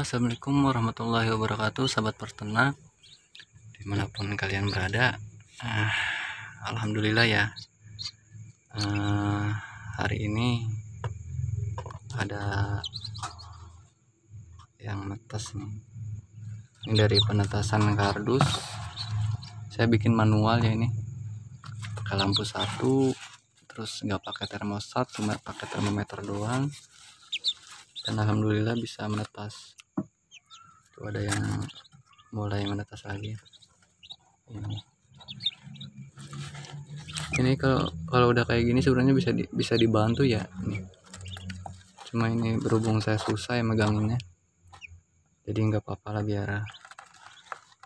Assalamualaikum warahmatullahi wabarakatuh sahabat pertenak di mana pun kalian berada uh, Alhamdulillah ya. Uh, hari ini ada yang netes nih. Ini dari penetasan kardus. Saya bikin manual ya ini. Pakai lampu satu terus nggak pakai termostat cuma pakai termometer doang. Dan alhamdulillah bisa menetas tuh ada yang mulai menetas lagi. Ini ini kalau kalau udah kayak gini sebenarnya bisa di, bisa dibantu ya ini. Cuma ini berhubung saya susah ya meganginnya. Jadi nggak apa-apa lah biar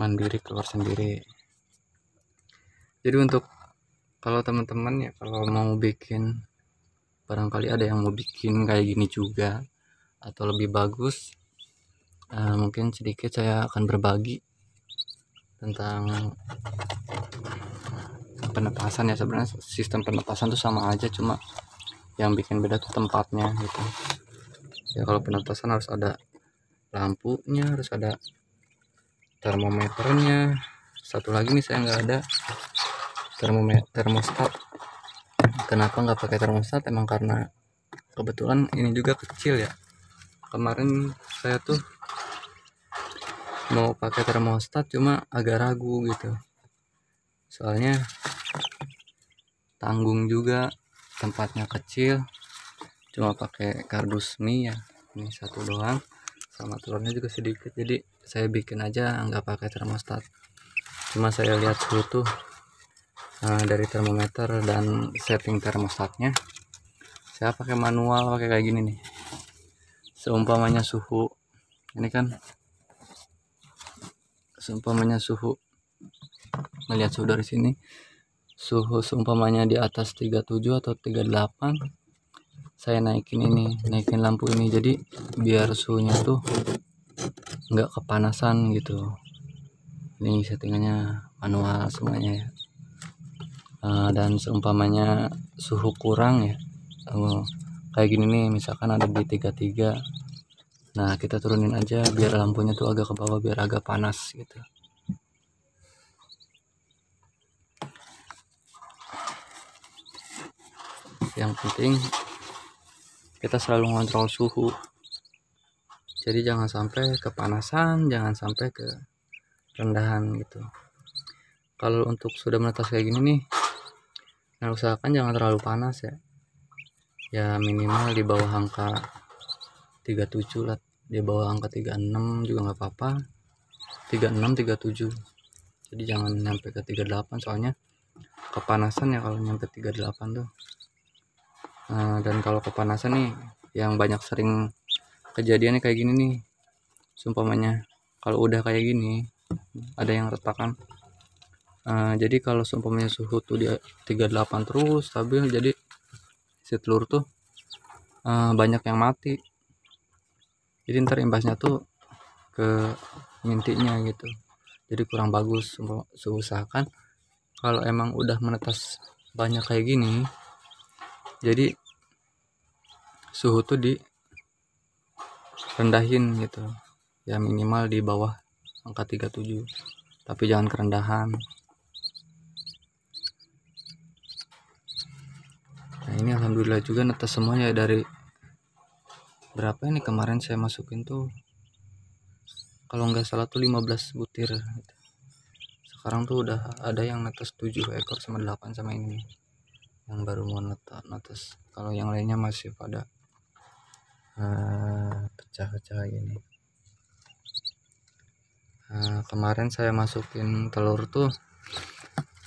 mandiri keluar sendiri. Jadi untuk kalau teman-teman ya kalau mau bikin barangkali ada yang mau bikin kayak gini juga atau lebih bagus uh, mungkin sedikit saya akan berbagi tentang penetasan ya. Sebenarnya sistem penetasan itu sama aja cuma yang bikin beda tuh tempatnya gitu. Ya kalau penetasan harus ada lampunya harus ada termometernya. Satu lagi nih saya nggak ada termometer termostat. Kenapa nggak pakai termostat? Emang karena kebetulan ini juga kecil ya kemarin saya tuh mau pakai termostat cuma agak ragu gitu. Soalnya tanggung juga tempatnya kecil cuma pakai kardus mie ya ini satu doang sama telurnya juga sedikit. Jadi saya bikin aja nggak pakai termostat. Cuma saya lihat suhu tuh uh, dari termometer dan setting termostatnya. Saya pakai manual pakai kayak gini nih seumpamanya suhu. Ini kan seumpamanya suhu. Melihat suhu dari sini suhu seumpamanya di atas 37 atau 38 saya naikin ini naikin lampu ini. Jadi biar suhunya tuh nggak kepanasan gitu. Ini settingannya manual semuanya ya. Uh, dan seumpamanya suhu kurang ya. Uh, kayak gini nih misalkan ada di 33 nah kita turunin aja biar lampunya tuh agak ke bawah biar agak panas gitu. Yang penting kita selalu ngontrol suhu. Jadi jangan sampai kepanasan jangan sampai ke rendahan gitu. Kalau untuk sudah menetas kayak gini nih nah usahakan jangan terlalu panas ya ya minimal di bawah angka 37 lah. Di bawah angka 36 juga nggak apa-apa. 36 37 jadi jangan nyampe ke 38 soalnya kepanasan ya kalau nyampe 38 tuh. Nah, dan kalau kepanasan nih yang banyak sering kejadiannya kayak gini nih. Sumpamanya kalau udah kayak gini ada yang retakan. Uh, jadi kalau sumpamanya suhu tuh di 38 terus stabil jadi si telur tuh uh, banyak yang mati. Jadi ntar imbasnya tuh ke mintinya gitu. Jadi kurang bagus usahakan kalau emang udah menetas banyak kayak gini jadi suhu tuh di rendahin gitu. Ya minimal di bawah angka 37 tapi jangan kerendahan nah ini alhamdulillah juga netes semuanya dari berapa ini kemarin saya masukin tuh kalau nggak salah tuh 15 butir gitu. sekarang tuh udah ada yang netes 7 ekor sama 8 sama ini yang baru mau netes, netes. kalau yang lainnya masih pada pecah-pecah uh, ini uh, kemarin saya masukin telur tuh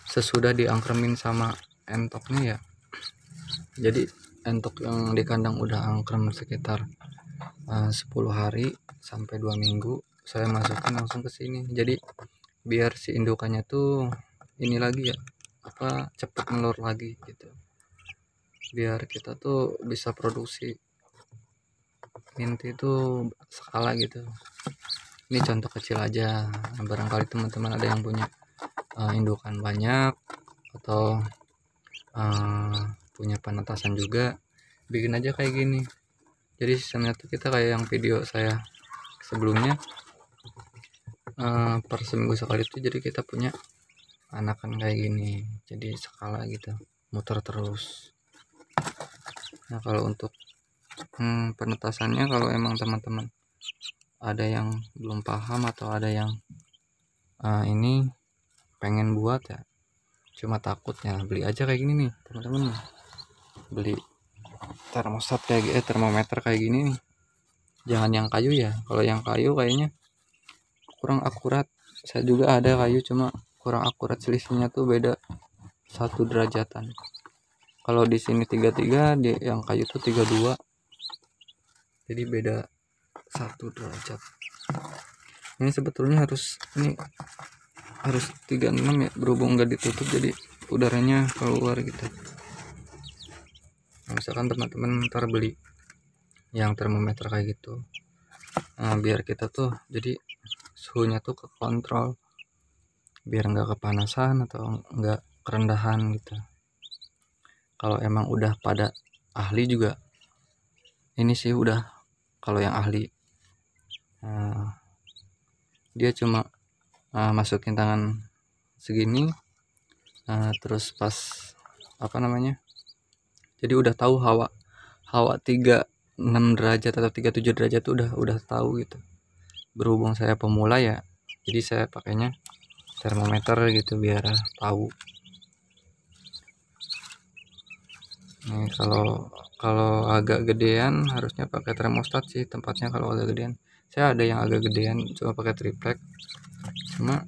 sesudah diangkremin sama entoknya ya jadi entok yang di kandang udah angkrem sekitar uh, 10 hari sampai dua minggu saya masukin langsung ke sini. Jadi biar si indukannya tuh ini lagi ya apa cepet melur lagi gitu. Biar kita tuh bisa produksi. Inti itu skala gitu. Ini contoh kecil aja. Barangkali teman-teman ada yang punya uh, indukan banyak atau uh, punya penetasan juga bikin aja kayak gini. Jadi sistemnya tuh kita kayak yang video saya sebelumnya uh, per seminggu sekali itu jadi kita punya anakan kayak gini jadi skala gitu muter terus. Nah kalau untuk hmm, penetasannya kalau emang teman-teman ada yang belum paham atau ada yang uh, ini pengen buat ya cuma takutnya beli aja kayak gini nih teman-teman beli termostat kayak eh termometer kayak gini nih. Jangan yang kayu ya kalau yang kayu kayaknya kurang akurat. Saya juga ada kayu cuma kurang akurat selisihnya tuh beda satu derajatan. Kalau di sini 33 di yang kayu tuh 32 jadi beda satu derajat. Ini sebetulnya harus ini harus 36 ya berhubung nggak ditutup jadi udaranya keluar gitu misalkan teman-teman ntar beli yang termometer kayak gitu nah, biar kita tuh jadi suhunya tuh ke kontrol biar nggak kepanasan atau nggak kerendahan gitu. Kalau emang udah pada ahli juga ini sih udah kalau yang ahli nah, dia cuma uh, masukin tangan segini uh, terus pas apa namanya jadi udah tahu hawa hawa tiga 6 derajat atau 37 derajat tuh udah udah tahu gitu. Berhubung saya pemula ya jadi saya pakainya termometer gitu biar tahu. Nih kalau kalau agak gedean harusnya pakai termostat sih tempatnya kalau agak gedean. Saya ada yang agak gedean cuma pakai triplek. Cuma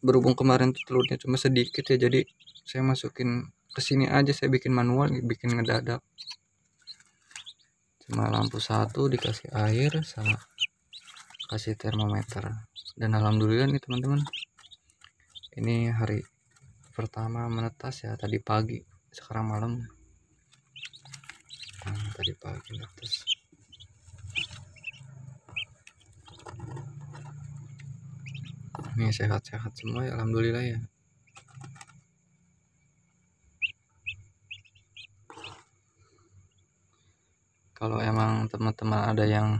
berhubung kemarin telurnya cuma sedikit ya jadi saya masukin ke sini aja saya bikin manual bikin ngedadak. Cuma lampu satu dikasih air sama kasih termometer. Dan alhamdulillah nih teman-teman. Ini hari pertama menetas ya tadi pagi. Sekarang malam. Nah, tadi pagi menetas. Ini sehat-sehat semua ya alhamdulillah ya kalau emang teman-teman ada yang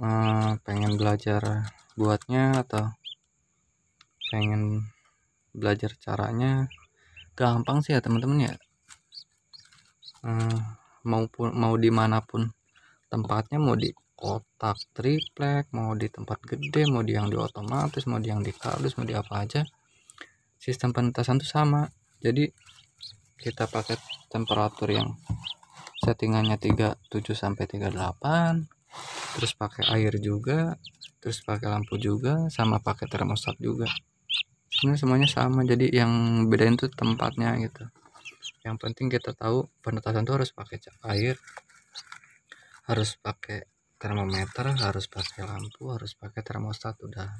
uh, pengen belajar buatnya atau pengen belajar caranya gampang sih ya teman-teman ya. Uh, maupun mau di mana pun tempatnya mau di kotak triplek mau di tempat gede mau di yang di otomatis mau di yang di kardus mau di apa aja sistem penetasan tuh sama. Jadi kita pakai temperatur yang settingannya 37 sampai 38 terus pakai air juga terus pakai lampu juga sama pakai termostat juga. Sebenarnya semuanya sama jadi yang bedain tuh tempatnya gitu. Yang penting kita tahu penetasan tuh harus pakai air harus pakai termometer harus pakai lampu harus pakai termostat udah.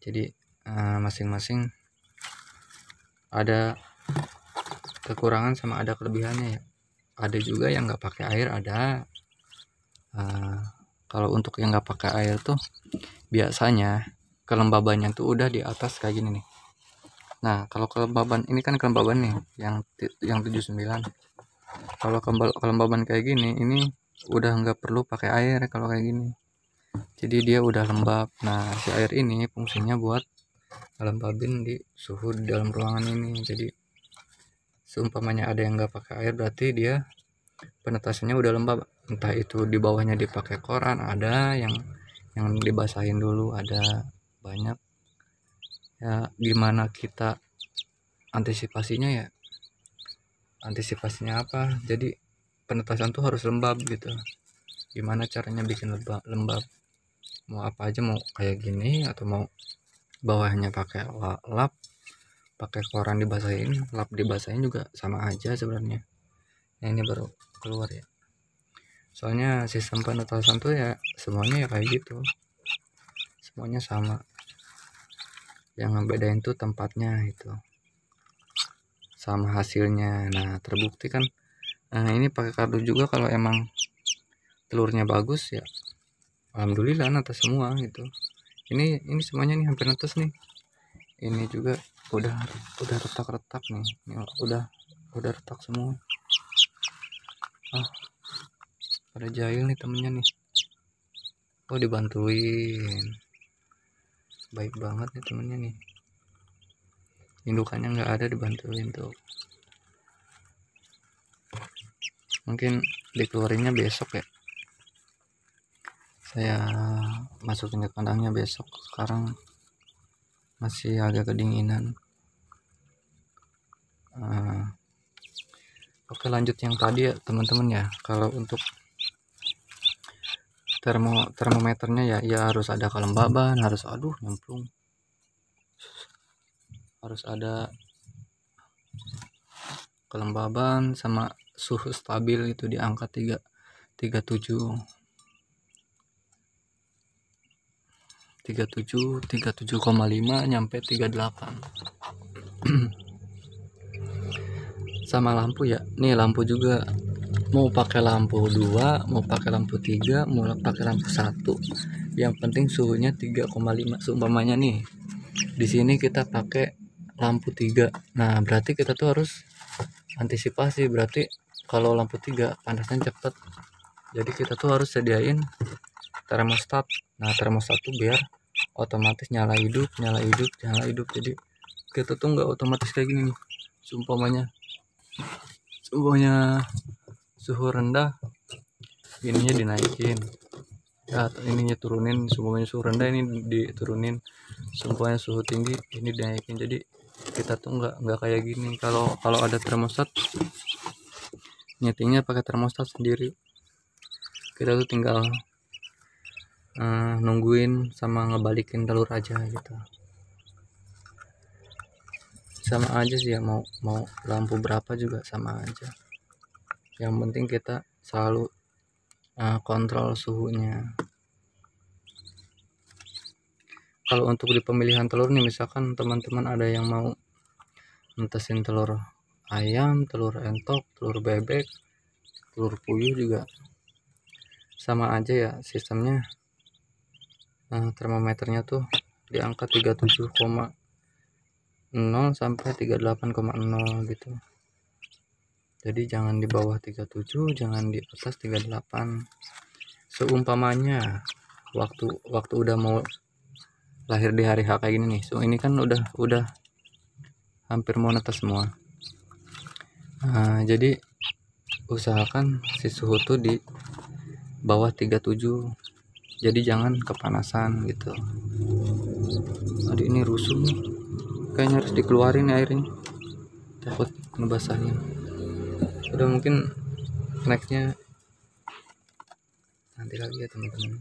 Jadi eh, masing-masing uh, ada kekurangan sama ada kelebihannya ya ada juga yang nggak pakai air ada. Uh, kalau untuk yang nggak pakai air tuh biasanya kelembabannya tuh udah di atas kayak gini nih. Nah kalau kelembaban ini kan kelembaban nih yang yang 79 kalau kelembaban kayak gini ini udah nggak perlu pakai air kalau kayak gini. Jadi dia udah lembab. Nah si air ini fungsinya buat lembabin di suhu di dalam ruangan ini. Jadi seumpamanya ada yang nggak pakai air berarti dia penetasannya udah lembab. Entah itu di bawahnya dipakai koran ada yang yang dibasahin dulu ada banyak. Ya gimana kita antisipasinya ya? Antisipasinya apa? Jadi penetasan tuh harus lembab gitu. Gimana caranya bikin lembab lembab? Mau apa aja mau kayak gini atau mau bawahnya pakai lap pakai koran dibasahin lap dibasahin juga sama aja sebenarnya. Nah, ini baru keluar ya. Soalnya sistem penetasan tuh ya semuanya ya kayak gitu. Semuanya sama. Yang ngebedain tuh tempatnya itu sama hasilnya. Nah terbukti kan nah ini pakai kardus juga kalau emang telurnya bagus ya alhamdulillah netes semua gitu. Ini ini semuanya nih hampir netes nih. Ini juga udah udah retak-retak nih. Ini udah udah retak semua. Ah pada jahil nih temennya nih. Oh dibantuin. Baik banget nih temennya nih. Indukannya nggak ada dibantuin tuh. Mungkin dikeluarinnya besok ya. Saya masukin ke kandangnya besok. Sekarang masih agak kedinginan uh, oke lanjut yang tadi ya teman-teman ya. Kalau untuk termo termometernya ya ya harus ada kelembaban harus aduh nyemplung. Harus ada kelembaban sama suhu stabil itu di angka 3 37 37 37,5 nyampe 38 sama lampu ya? Nih lampu juga. Mau pakai lampu 2 mau pakai lampu 3 mau pakai lampu 1 yang penting suhunya 3,5 seumpamanya nih di sini kita pakai lampu 3 nah berarti kita tuh harus antisipasi. Berarti kalau lampu 3 panasnya cepet. Jadi kita tuh harus sediain termostat. Nah termostat tuh biar otomatis nyala hidup nyala hidup nyala hidup. Jadi kita tuh nggak otomatis kayak gini nih suhunya suhu rendah ininya dinaikin. Ya ininya turunin suhunya suhu rendah ini diturunin. Sumpahnya suhu tinggi ini dinaikin. Jadi kita tuh nggak nggak kayak gini. Kalau kalau ada termostat nyetingnya pakai termostat sendiri. Kita tuh tinggal uh, nungguin sama ngebalikin telur aja gitu sama aja sih ya mau mau lampu berapa juga sama aja. Yang penting kita selalu uh, kontrol suhunya. Kalau untuk di pemilihan telur nih misalkan teman-teman ada yang mau mentesin telur ayam telur entok telur bebek telur puyuh juga. Sama aja ya sistemnya nah, termometernya tuh di angka 37,0 sampai 38,0 gitu. Jadi jangan di bawah 37 jangan di atas 38 seumpamanya waktu waktu udah mau lahir di hari H kayak gini nih. So ini kan udah udah hampir mau netes semua. Nah, jadi usahakan si suhu tuh di bawah 37 jadi jangan kepanasan gitu. Adik ini rusuh kayaknya harus dikeluarin ya airnya. Takut ngebasahin udah mungkin nextnya nanti lagi ya teman-teman